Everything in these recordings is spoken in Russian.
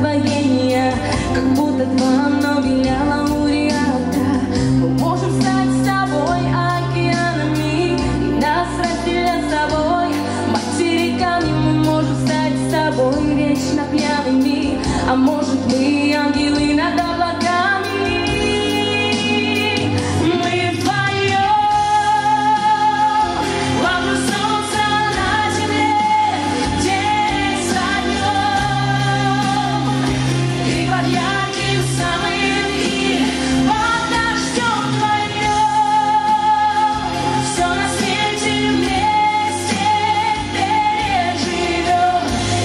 лекарство как будто два, но меня лауреата. Мы можем стать с тобой океанами, и нас разделят с тобой материками. Мы можем стать с тобой вечно пьяными, а может быть.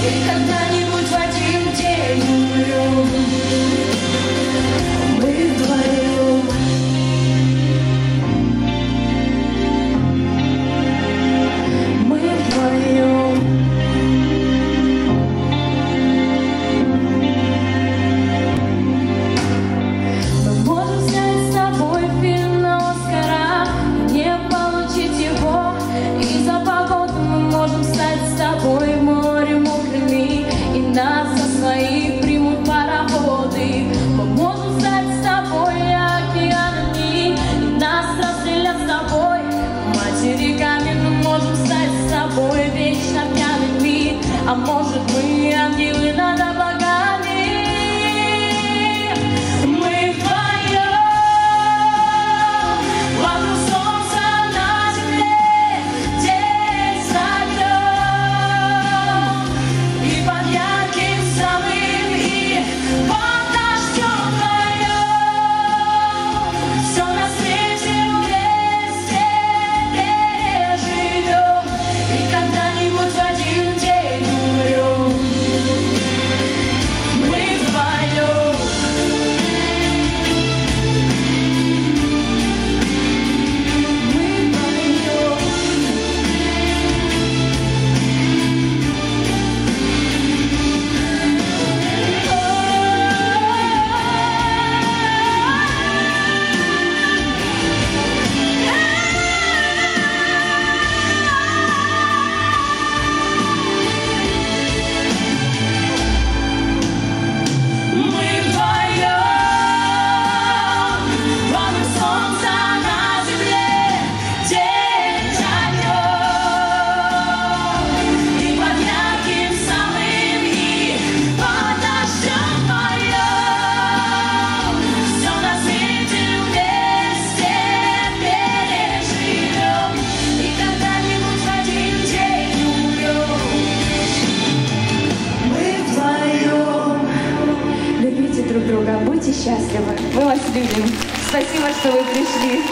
Because материками Мы можем стать с собой вечно пьяными. А может мы ангелами Будьте счастливы. Мы вас любим. Спасибо, что вы пришли.